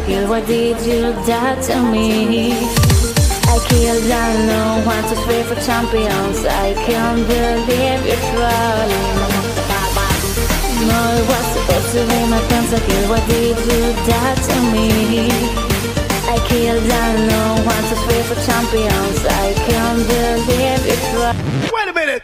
to be? Why did you die to me? I killed alone, one, two, three for champions. I can't believe you're trolling. No, it was supposed to be my pentakill. Why did you die to me? I killed alone, one, two, three for champions. I can't believe you're trolling. Wait a minute.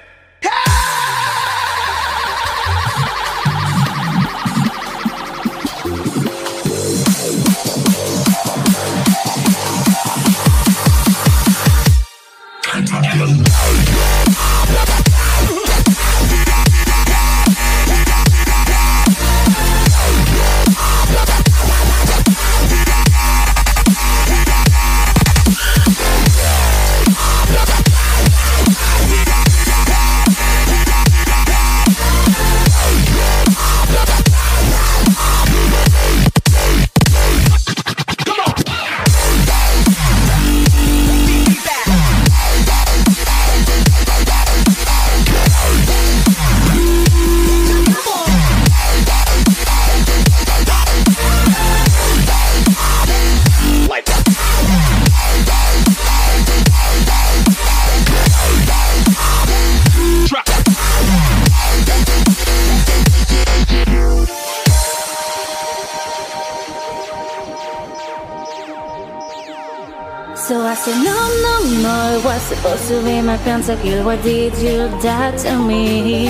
So I said, no, no, no, it was supposed to be my pentakill. Why did you die to me?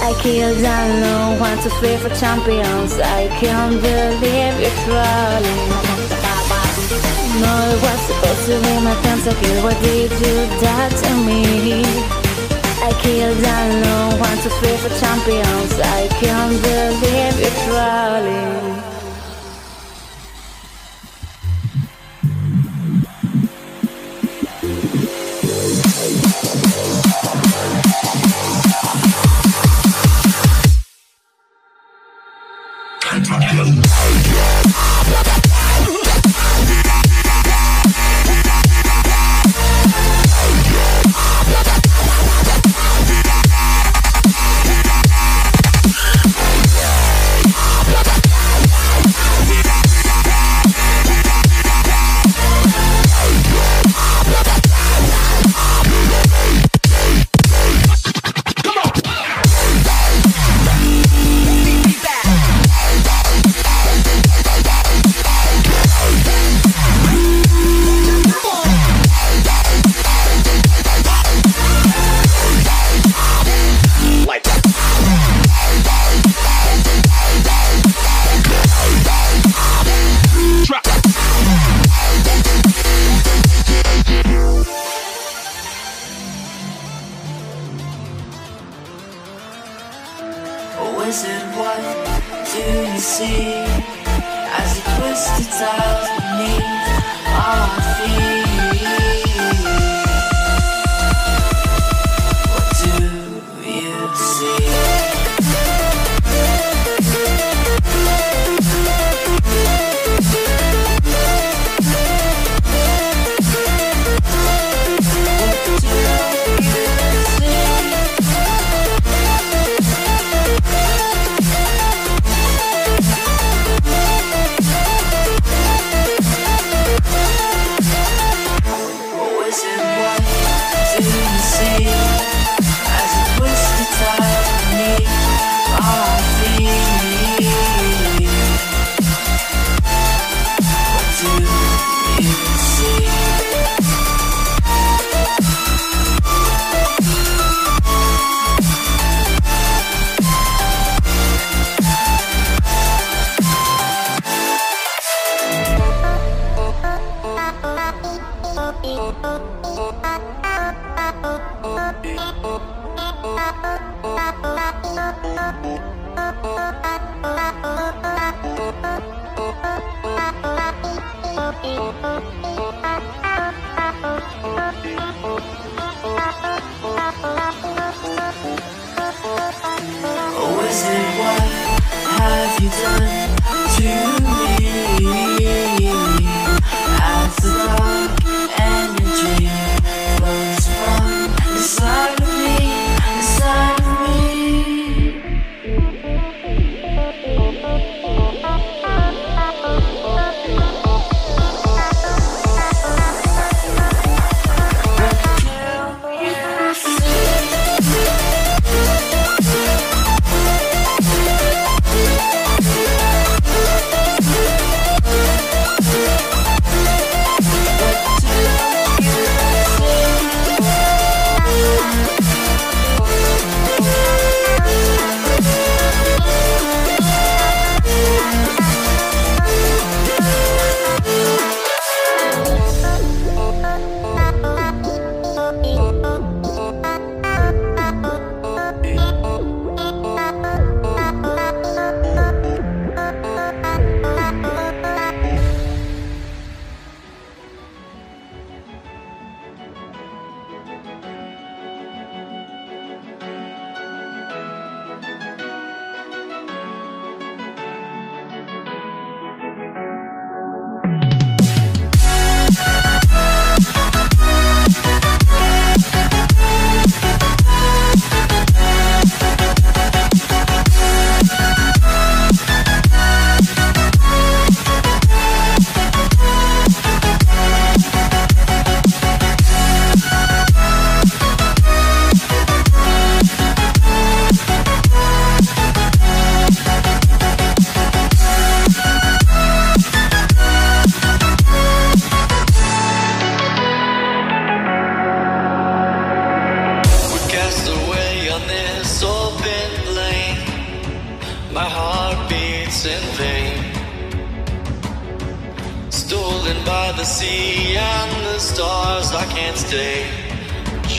I killed alone, one, two, three for champions. I can't believe you're trolling. No, it was supposed to be my pentakill. Why did you die to me? I killed alone, one, two, three for champions. I can't believe you're trolling. Wizard, what have you done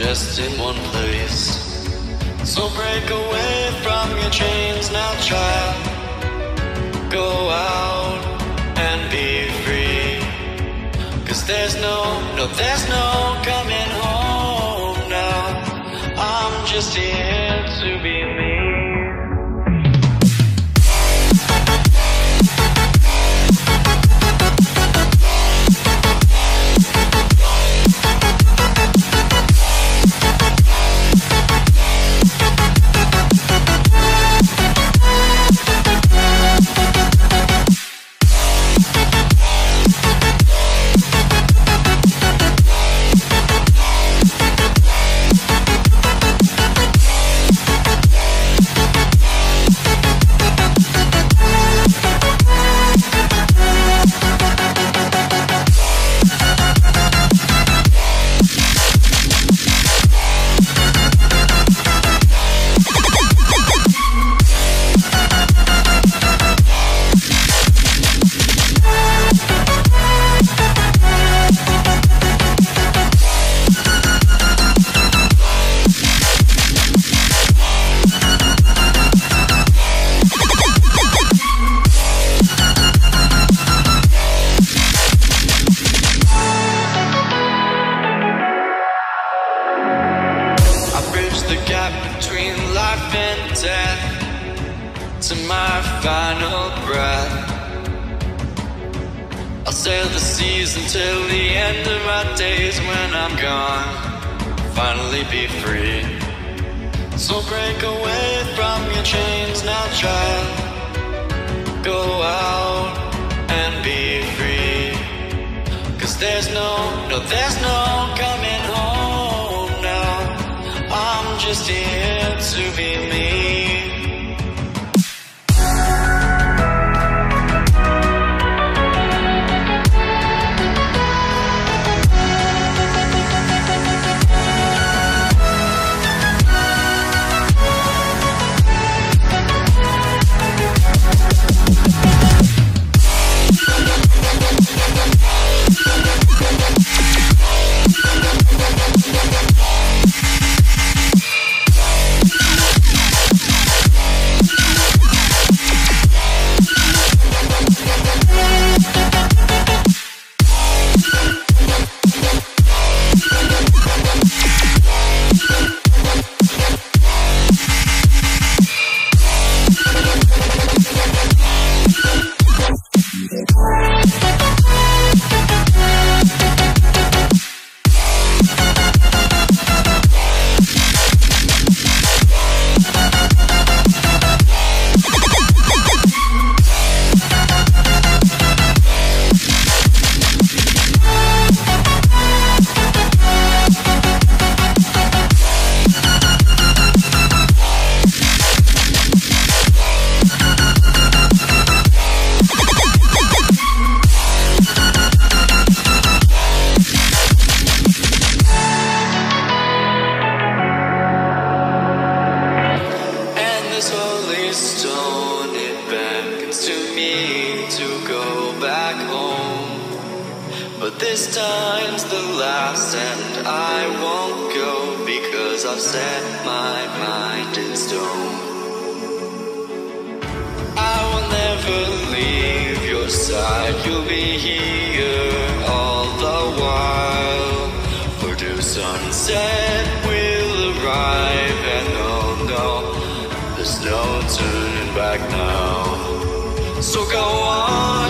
just in one place. So break away from your chains now, child. Go out and be free. Cause there's no, no, there's no coming home now. I'm just here the gap between life and death to my final breath. I'll sail the seas until the end of my days when I'm gone. Finally be free. So break away from your chains now, child. Go out and be free. Cause there's no, no, there's no my mind in stone. I will never leave your side, you'll be here all the while. For the sunset will arrive, and no, no, there's no turning back now. So go on.